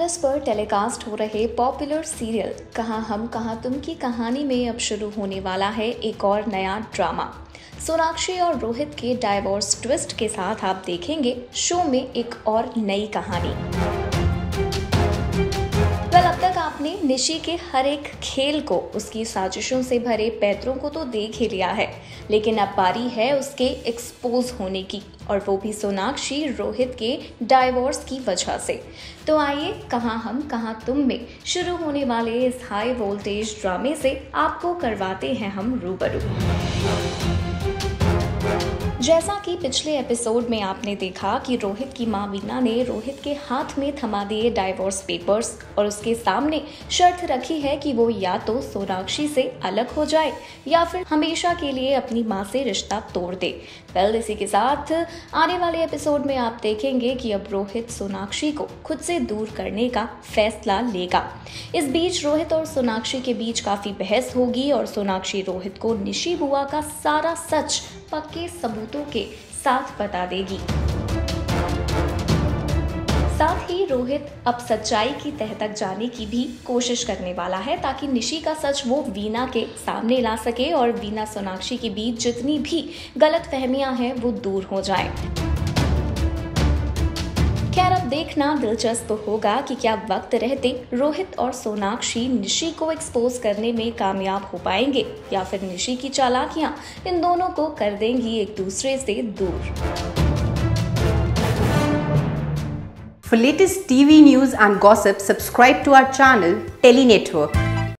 Plus पर telecast हो रहे पॉपुलर सीरियल कहाँ हम, कहाँ तुम की कहानी में अब शुरू होने वाला है एक और नया ड्रामा सोनाक्षी और रोहित के डायवोर्स ट्विस्ट के साथ आप देखेंगे शो में एक और नई कहानी. आपने निशी के हर एक खेल को, उसकी साजिशों से भरे पैतरों को तो देख ही लिया है, लेकिन अब बारी है उसके एक्सपोज होने की, और वो भी सोनाक्षी रोहित के डाइवोर्स की वजह से। तो आइए, कहाँ हम, कहाँ तुम में, शुरू होने वाले इस हाई वोल्टेज ड्रामे से आपको करवाते हैं हम रूबरू। जैसा कि पिछले एपिसोड में आपने देखा कि रोहित की माँ वीना ने रोहित के हाथ में थमा दिए डाइवोर्स पेपर्स और उसके सामने शर्त रखी है कि वो या तो सोनाक्षी से अलग हो जाए या फिर हमेशा के लिए अपनी माँ से रिश्ता तोड़ दे। वेल इसी के साथ आने वाले एपिसोड में आप देखेंगे कि अब रोहित सोनाक्षी को खुद से दूर करने का फैसला लेगा। इस बीच रोहित और सोनाक्षी के बीच काफ़ी बहस होगी और सोनाक्षी रोहित को निशी बुआ का सारा सच पक्के सबूतों के साथ बता देगी। साथ ही रोहित अब सच्चाई की तह तक जाने की भी कोशिश करने वाला है ताकि निशी का सच वो वीना के सामने ला सके और वीना सोनाक्षी के बीच जितनी भी गलत फहमियाँ हैं वो दूर हो जाए। देखना दिलचस्प होगा कि क्या वक्त रहते रोहित और सोनाक्षी निशी को एक्सपोज करने में कामयाब हो पाएँगे या फिर निशी की चालाकियाँ इन दोनों को कर देंगी एक दूसरे से दूर For latest TV news and gossip, subscribe to our channel tele Network.